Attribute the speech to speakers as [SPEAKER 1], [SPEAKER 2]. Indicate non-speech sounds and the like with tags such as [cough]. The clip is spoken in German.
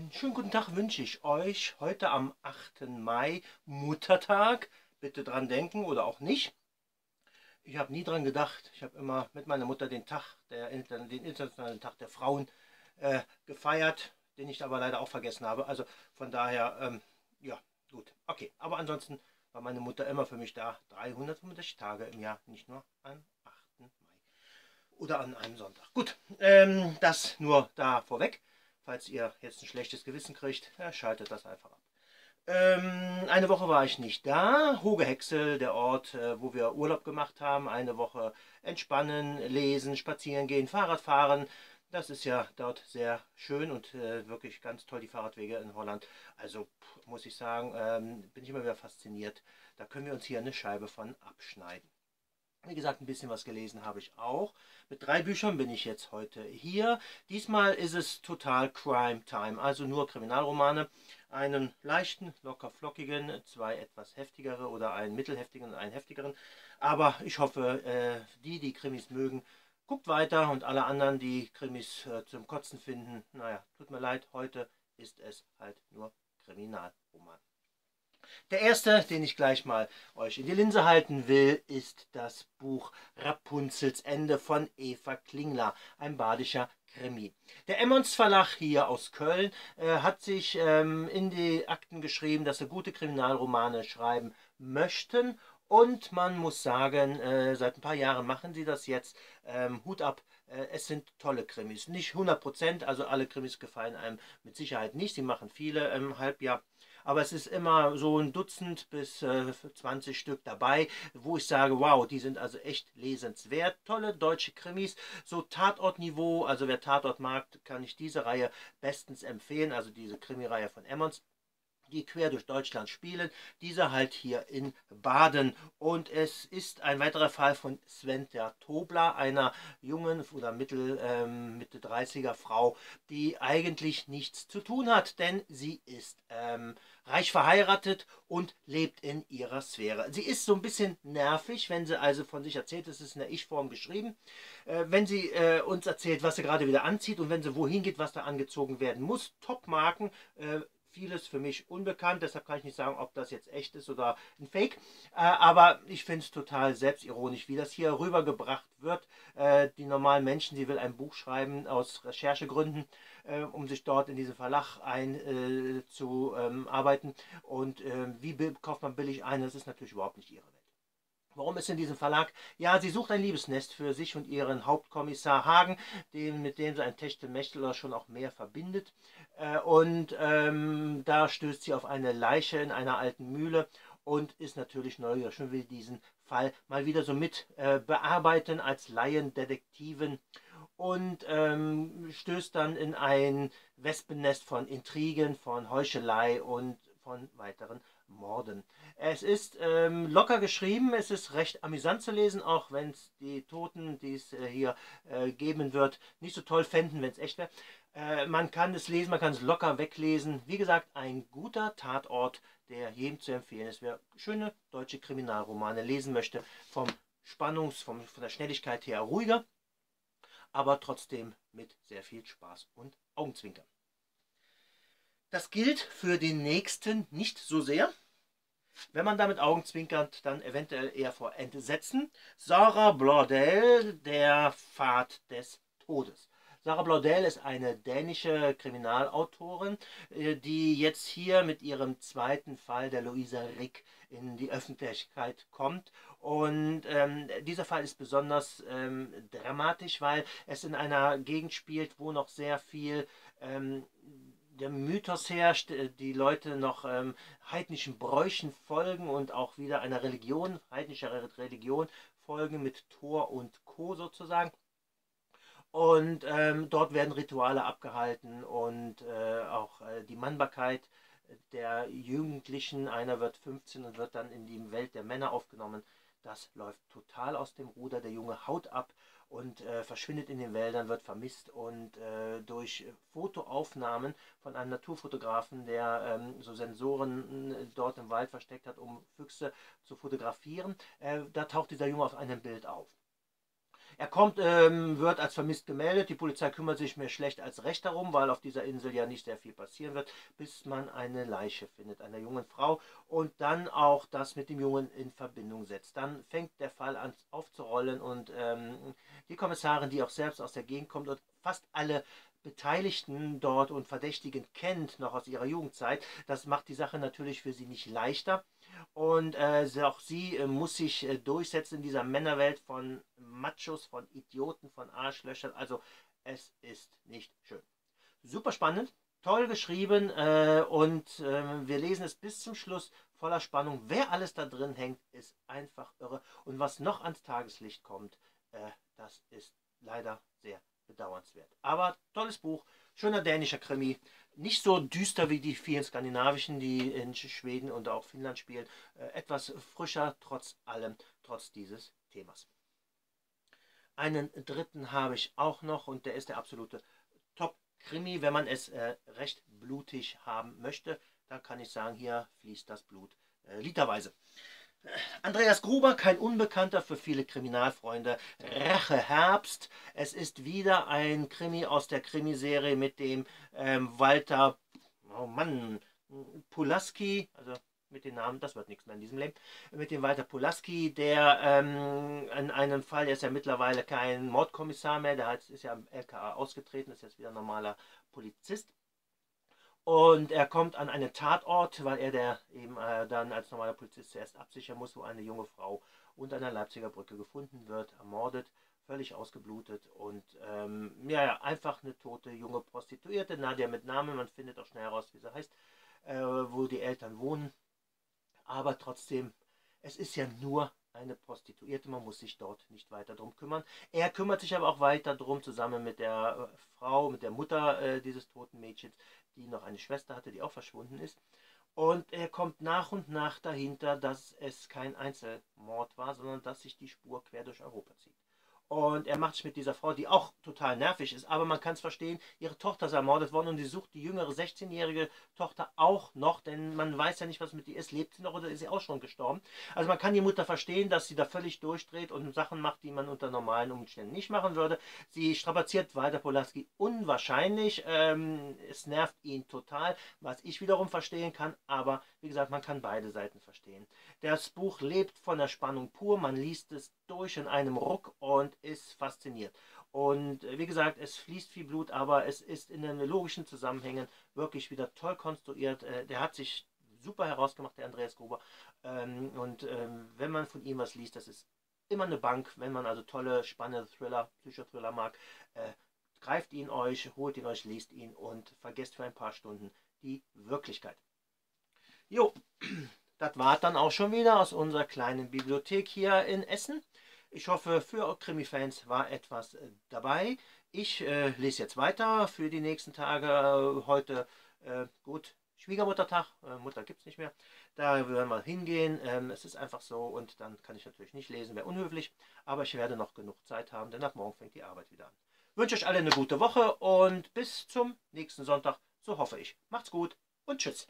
[SPEAKER 1] Einen schönen guten Tag wünsche ich euch heute am 8. Mai, Muttertag. Bitte dran denken oder auch nicht. Ich habe nie dran gedacht. Ich habe immer mit meiner Mutter den Tag, der, den internationalen Tag der Frauen äh, gefeiert, den ich aber leider auch vergessen habe. Also von daher, ähm, ja, gut. Okay, aber ansonsten war meine Mutter immer für mich da. 365 Tage im Jahr, nicht nur am 8. Mai. Oder an einem Sonntag. Gut, ähm, das nur da vorweg. Falls ihr jetzt ein schlechtes Gewissen kriegt, ja, schaltet das einfach ab. Ähm, eine Woche war ich nicht da. Hogehexel, der Ort, äh, wo wir Urlaub gemacht haben. Eine Woche entspannen, lesen, spazieren gehen, Fahrrad fahren. Das ist ja dort sehr schön und äh, wirklich ganz toll, die Fahrradwege in Holland. Also muss ich sagen, ähm, bin ich immer wieder fasziniert. Da können wir uns hier eine Scheibe von abschneiden. Wie gesagt, ein bisschen was gelesen habe ich auch. Mit drei Büchern bin ich jetzt heute hier. Diesmal ist es total Crime Time, also nur Kriminalromane. Einen leichten, locker flockigen, zwei etwas heftigere oder einen mittelheftigen und einen heftigeren. Aber ich hoffe, äh, die, die Krimis mögen, guckt weiter und alle anderen, die Krimis äh, zum Kotzen finden, naja, tut mir leid, heute ist es halt nur Kriminalroman. Der erste, den ich gleich mal euch in die Linse halten will, ist das Buch Rapunzels Ende von Eva Klingler, ein badischer Krimi. Der Emmons Verlag hier aus Köln äh, hat sich ähm, in die Akten geschrieben, dass sie gute Kriminalromane schreiben möchten und man muss sagen, äh, seit ein paar Jahren machen sie das jetzt. Ähm, Hut ab, äh, es sind tolle Krimis. Nicht 100%, also alle Krimis gefallen einem mit Sicherheit nicht. Sie machen viele im Halbjahr aber es ist immer so ein Dutzend bis äh, 20 Stück dabei, wo ich sage, wow, die sind also echt lesenswert. Tolle deutsche Krimis, so Tatortniveau, also wer Tatort mag, kann ich diese Reihe bestens empfehlen, also diese Krimireihe von Emmons die quer durch Deutschland spielen. Dieser halt hier in Baden. Und es ist ein weiterer Fall von Sven der Tobler, einer jungen oder mittel, ähm, Mitte 30er Frau, die eigentlich nichts zu tun hat, denn sie ist ähm, reich verheiratet und lebt in ihrer Sphäre. Sie ist so ein bisschen nervig, wenn sie also von sich erzählt, es ist in der Ich-Form geschrieben, äh, wenn sie äh, uns erzählt, was sie gerade wieder anzieht und wenn sie wohin geht, was da angezogen werden muss. Top-Marken, äh, vieles für mich unbekannt, deshalb kann ich nicht sagen, ob das jetzt echt ist oder ein Fake. Äh, aber ich finde es total selbstironisch, wie das hier rübergebracht wird. Äh, die normalen Menschen, sie will ein Buch schreiben aus Recherchegründen, äh, um sich dort in diesen Verlag einzuarbeiten. Ähm, Und ähm, wie kauft man billig ein? Das ist natürlich überhaupt nicht ihre Welt. Warum ist in diesem Verlag? Ja, sie sucht ein Liebesnest für sich und ihren Hauptkommissar Hagen, den, mit dem sie ein Techtelmechtel schon auch mehr verbindet. Äh, und ähm, da stößt sie auf eine Leiche in einer alten Mühle und ist natürlich neugierig und will diesen Fall mal wieder so mit äh, bearbeiten als Laiendetektivin und ähm, stößt dann in ein Wespennest von Intrigen, von Heuchelei und von weiteren Morden. Es ist ähm, locker geschrieben, es ist recht amüsant zu lesen, auch wenn es die Toten, die es äh, hier äh, geben wird, nicht so toll fänden, wenn es echt wäre. Äh, man kann es lesen, man kann es locker weglesen. Wie gesagt, ein guter Tatort, der jedem zu empfehlen ist. Wer schöne deutsche Kriminalromane lesen möchte, vom Spannungs-, vom, von der Schnelligkeit her ruhiger, aber trotzdem mit sehr viel Spaß und Augenzwinkern. Das gilt für den nächsten nicht so sehr. Wenn man damit augenzwinkert, dann eventuell eher vor Entsetzen. Sarah Blordell, der Pfad des Todes. Sarah Blordell ist eine dänische Kriminalautorin, äh, die jetzt hier mit ihrem zweiten Fall der Luisa Rick in die Öffentlichkeit kommt. Und ähm, dieser Fall ist besonders ähm, dramatisch, weil es in einer Gegend spielt, wo noch sehr viel ähm, der Mythos herrscht, äh, die Leute noch ähm, heidnischen Bräuchen folgen und auch wieder einer Religion, heidnischer Religion folgen mit Thor und Co. sozusagen. Und ähm, dort werden Rituale abgehalten und äh, auch äh, die Mannbarkeit der Jugendlichen, einer wird 15 und wird dann in die Welt der Männer aufgenommen. Das läuft total aus dem Ruder. Der Junge haut ab und äh, verschwindet in den Wäldern, wird vermisst und äh, durch Fotoaufnahmen von einem Naturfotografen, der ähm, so Sensoren äh, dort im Wald versteckt hat, um Füchse zu fotografieren, äh, da taucht dieser Junge auf einem Bild auf. Er kommt, ähm, wird als vermisst gemeldet. Die Polizei kümmert sich mehr schlecht als recht darum, weil auf dieser Insel ja nicht sehr viel passieren wird, bis man eine Leiche findet, einer jungen Frau und dann auch das mit dem Jungen in Verbindung setzt. Dann fängt der Fall an aufzurollen und ähm, die Kommissarin, die auch selbst aus der Gegend kommt und fast alle Beteiligten dort und Verdächtigen kennt, noch aus ihrer Jugendzeit. Das macht die Sache natürlich für sie nicht leichter. Und äh, auch sie äh, muss sich äh, durchsetzen in dieser Männerwelt von Machos, von Idioten, von Arschlöchern. Also es ist nicht schön. Super spannend, toll geschrieben äh, und ähm, wir lesen es bis zum Schluss voller Spannung. Wer alles da drin hängt, ist einfach irre. Und was noch ans Tageslicht kommt, äh, das ist leider sehr bedauernswert. Aber tolles Buch, schöner dänischer Krimi. Nicht so düster wie die vielen skandinavischen, die in Schweden und auch Finnland spielen. Äh, etwas frischer trotz allem, trotz dieses Themas. Einen dritten habe ich auch noch und der ist der absolute Top-Krimi, wenn man es äh, recht blutig haben möchte. Da kann ich sagen, hier fließt das Blut äh, literweise. Andreas Gruber, kein Unbekannter für viele Kriminalfreunde. Rache Herbst. Es ist wieder ein Krimi aus der Krimiserie mit dem ähm, Walter, oh Mann, Pulaski, also mit den Namen, das wird nichts mehr in diesem Leben, mit dem Walter Pulaski, der ähm, in einem Fall, der ist ja mittlerweile kein Mordkommissar mehr, der ist ja am LKA ausgetreten, ist jetzt wieder normaler Polizist. Und er kommt an einen Tatort, weil er der eben äh, dann als normaler Polizist zuerst absichern muss, wo eine junge Frau unter einer Leipziger Brücke gefunden wird, ermordet, völlig ausgeblutet und ähm, ja, ja, einfach eine tote junge Prostituierte, Nadia mit Namen, man findet auch schnell heraus, wie sie heißt, äh, wo die Eltern wohnen. Aber trotzdem, es ist ja nur eine Prostituierte, man muss sich dort nicht weiter darum kümmern. Er kümmert sich aber auch weiter darum, zusammen mit der äh, Frau, mit der Mutter äh, dieses toten Mädchens, die noch eine Schwester hatte, die auch verschwunden ist. Und er kommt nach und nach dahinter, dass es kein Einzelmord war, sondern dass sich die Spur quer durch Europa zieht. Und er macht sich mit dieser Frau, die auch total nervig ist, aber man kann es verstehen, ihre Tochter ist ermordet worden und sie sucht die jüngere 16-jährige Tochter auch noch, denn man weiß ja nicht, was mit ihr ist. Lebt sie noch oder ist sie auch schon gestorben? Also man kann die Mutter verstehen, dass sie da völlig durchdreht und Sachen macht, die man unter normalen Umständen nicht machen würde. Sie strapaziert weiter Polaski unwahrscheinlich. Ähm, es nervt ihn total, was ich wiederum verstehen kann, aber wie gesagt, man kann beide Seiten verstehen. Das Buch lebt von der Spannung pur, man liest es durch in einem Ruck und ist fasziniert. Und äh, wie gesagt, es fließt viel Blut, aber es ist in den logischen Zusammenhängen wirklich wieder toll konstruiert. Äh, der hat sich super herausgemacht, der Andreas Gruber. Ähm, und ähm, wenn man von ihm was liest, das ist immer eine Bank, wenn man also tolle, spannende Thriller, Psychothriller mag. Äh, greift ihn euch, holt ihn euch, liest ihn und vergesst für ein paar Stunden die Wirklichkeit. Jo, [clears throat] das war dann auch schon wieder aus unserer kleinen Bibliothek hier in Essen. Ich hoffe, für Krimi-Fans war etwas äh, dabei. Ich äh, lese jetzt weiter für die nächsten Tage. Äh, heute, äh, gut, Schwiegermuttertag, äh, Mutter gibt es nicht mehr. Da werden wir hingehen. Ähm, es ist einfach so und dann kann ich natürlich nicht lesen, wäre unhöflich. Aber ich werde noch genug Zeit haben, denn ab morgen fängt die Arbeit wieder an. Wünsche euch alle eine gute Woche und bis zum nächsten Sonntag, so hoffe ich. Macht's gut und tschüss.